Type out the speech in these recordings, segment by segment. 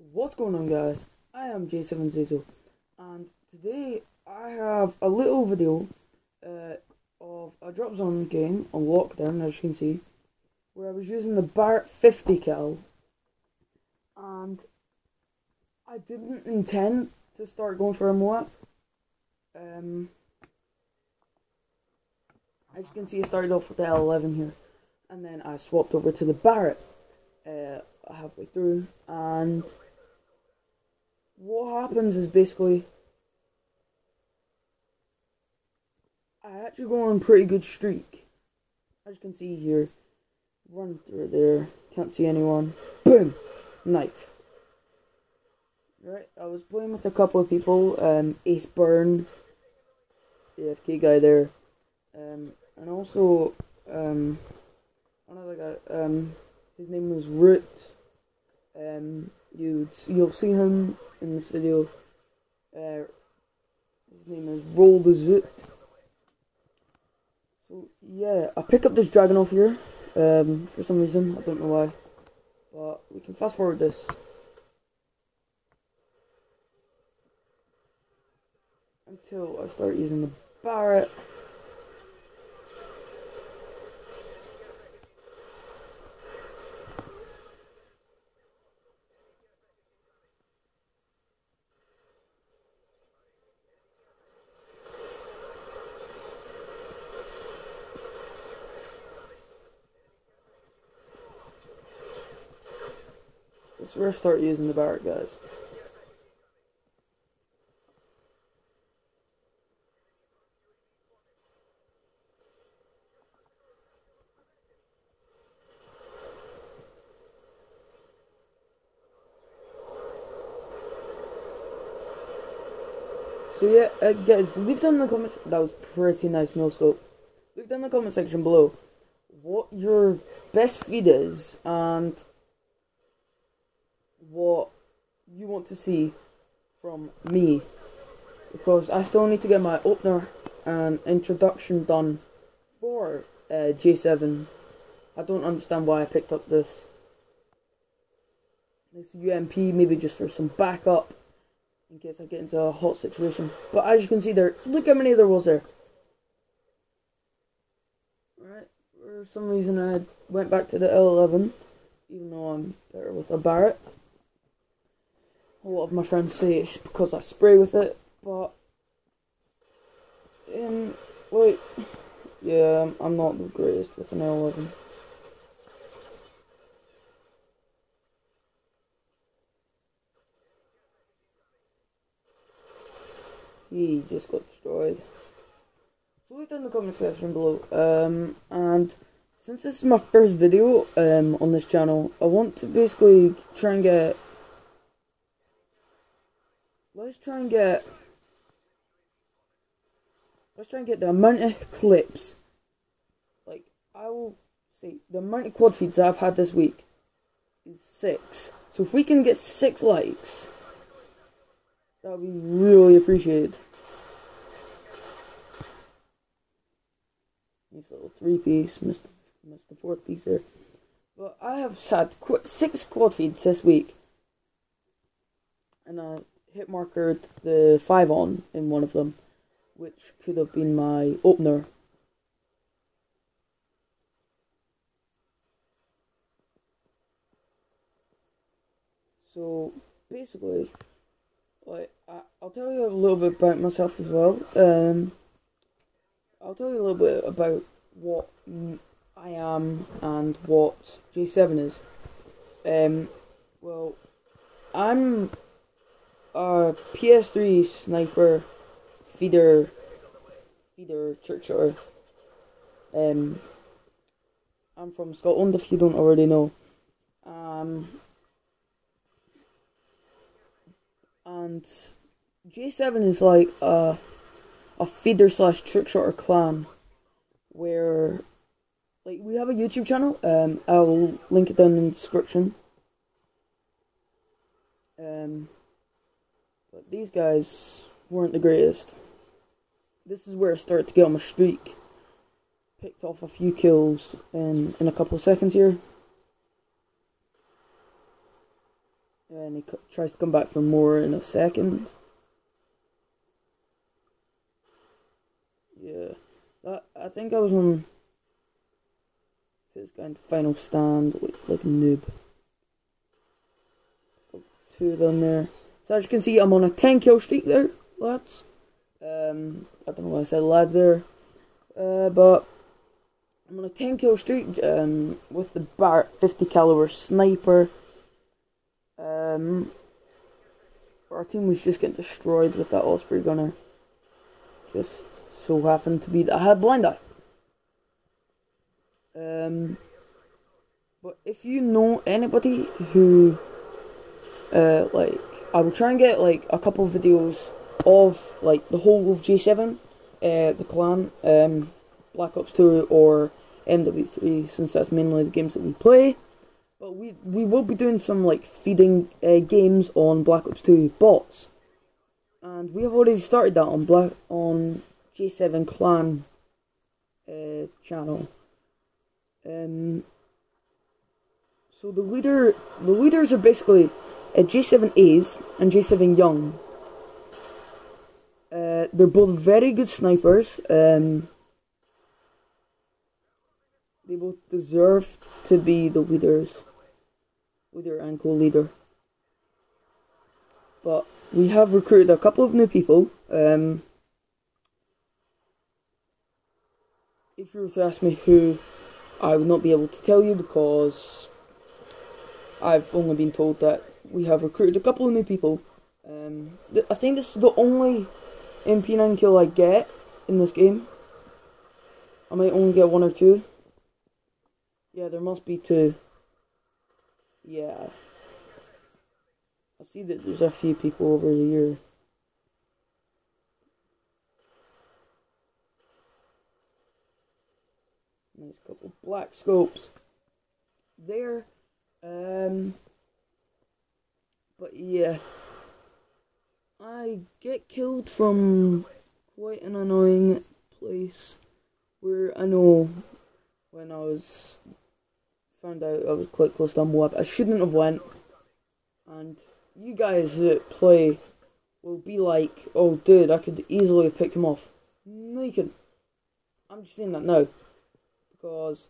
What's going on guys? I am J7 ZayZo and today I have a little video uh, of a drop zone game on lockdown as you can see where I was using the Barrett 50 cal and I didn't intend to start going for a Moab. Um, as you can see I started off with the L11 here and then I swapped over to the Barrett uh, halfway through and what happens is basically I actually go on a pretty good streak. As you can see here, run through there, can't see anyone. Boom! Knife. Right, I was playing with a couple of people, um, Ace Burn, AFK guy there, um, and also, um, another guy, um, his name was Root, um, you you'll see him in this video. Uh, his name is Roll the Zoot. So yeah, I pick up this dragon off here. Um, for some reason, I don't know why, but we can fast forward this. Until I start using the Barrett. Where I start using the Barrett, guys. So yeah, uh, guys, leave down in the comments. That was pretty nice, no scope. Leave down in the comment section below what your best feed is and what you want to see from me because I still need to get my opener and introduction done for uh, J7. I don't understand why I picked up this this UMP maybe just for some backup in case I get into a hot situation. But as you can see there, look how many there was there. Right, for some reason I went back to the L11 even though I'm better with a Barrett a lot of my friends say it's because I spray with it, but um, like, yeah, I'm not the greatest with an L11. He just got destroyed. So leave in the comment section below. Um, and since this is my first video um on this channel, I want to basically try and get let's try and get let's try and get the amount of clips. Like I will see the amount of quad feeds I've had this week is six. So if we can get six likes that would be really appreciated. Nice little three piece missed, missed the fourth piece there. But I have had six quad feeds this week. And I hit markered the 5 on in one of them, which could have been my opener. So basically, like I, will tell you a little bit about myself as well. Um, I'll tell you a little bit about what I am and what J7 is. Um, well, I'm uh, PS3 sniper feeder feeder church or um I'm from Scotland if you don't already know. Um and J7 is like a a feeder slash trick shotter clan where like we have a YouTube channel, um I'll link it down in the description. Um these guys weren't the greatest. This is where I started to get on my streak. Picked off a few kills in, in a couple of seconds here. And he tries to come back for more in a second. Yeah. That, I think I was on this guy into final stand like, like a noob. Two of them there. So as you can see I'm on a 10 kill streak there, lads. Um I don't know why I said lads there. Uh, but I'm on a 10 kill streak um, with the Barrett 50 caliber sniper. Um, our team was just getting destroyed with that Osprey gunner. Just so happened to be that I had blind eye. Um, but if you know anybody who, uh, like, I will try and get like a couple of videos of like the whole of J7, uh, the clan, um, Black Ops 2 or MW3, since that's mainly the games that we play. But we we will be doing some like feeding uh, games on Black Ops 2 bots, and we have already started that on Black on J7 Clan uh, channel. Um, so the leader, the leaders are basically uh, J7As and J7 Young. Uh, they're both very good snipers. Um, they both deserve to be the leaders, leader and co-leader. But we have recruited a couple of new people. Um, if you were to ask me who, I would not be able to tell you because I've only been told that we have recruited a couple of new people. Um, I think this is the only MP9 kill I get in this game. I might only get one or two. Yeah, there must be two. Yeah. I see that there's a few people over here. Nice couple black scopes there. Um, but yeah, I get killed from quite an annoying place where I know when I was found out I was quite close to Moab. I shouldn't have went, and you guys that play will be like, "Oh, dude, I could easily have picked him off." No, you couldn't. I'm just saying that now because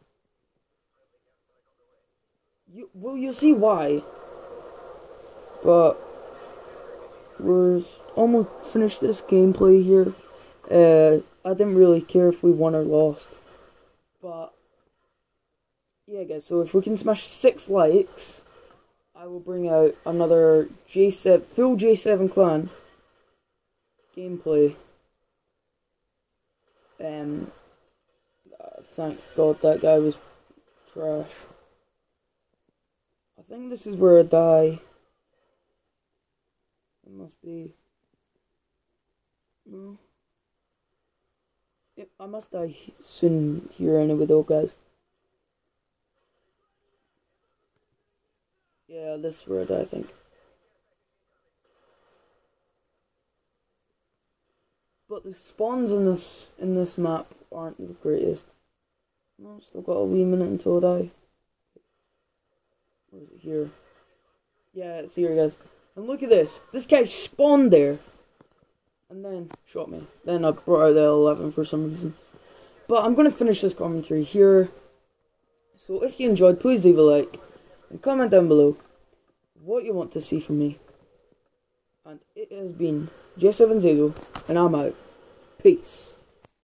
you well, you'll see why. But we're almost finished this gameplay here. Uh, I didn't really care if we won or lost, but yeah, guys. So if we can smash six likes, I will bring out another J7 full J7 clan gameplay. Um, thank God that guy was trash. I think this is where I die. Must be. No. Yep, I must die soon here anyway though, guys. Yeah, this is where I think. But the spawns in this in this map aren't the greatest. No, still got a wee minute until I die. Where is it here? Yeah, it's here, guys. And look at this. This guy spawned there. And then shot me. Then I brought out the 11 for some reason. But I'm going to finish this commentary here. So if you enjoyed, please leave a like. And comment down below what you want to see from me. And it has been J7 ZayZo. And I'm out. Peace.